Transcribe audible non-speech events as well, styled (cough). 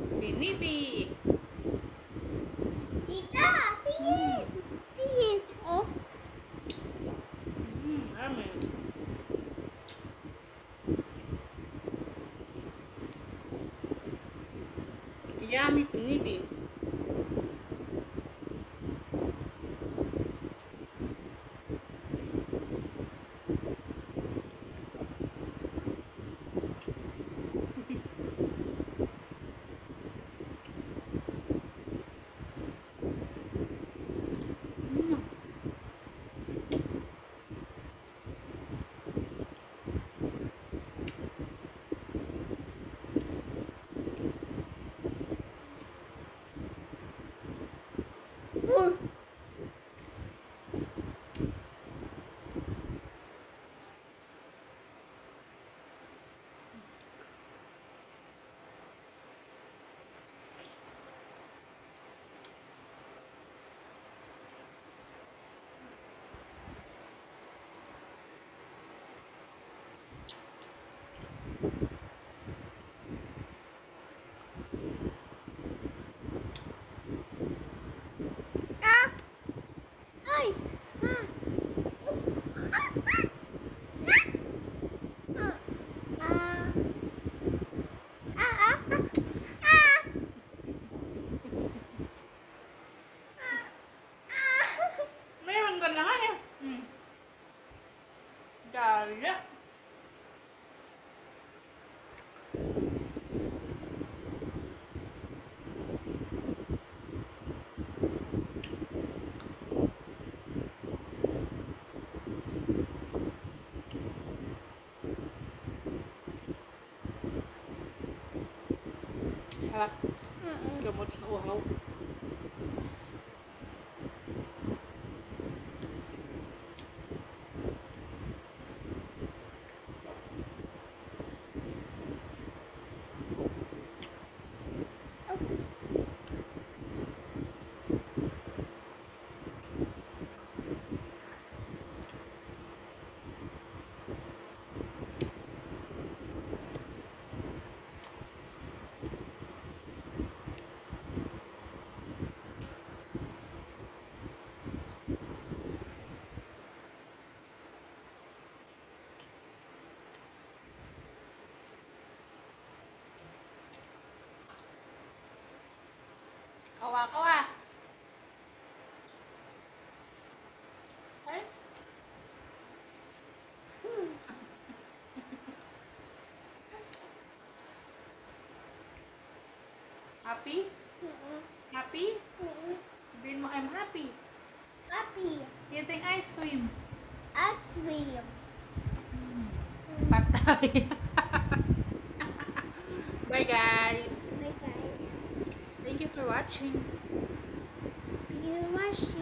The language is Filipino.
Bini pi. Tiga, pi. Pi. Oh. Hmm, ramai. Ya, mi bini. कार्य Dạ. Rồi một sầu hậu. Kawa. Ay. Happy? Happy? Sabihin mo, I'm happy. Happy. Eating ice cream. Ice cream. Patay. (laughs) Bye guys. watching. You're watching.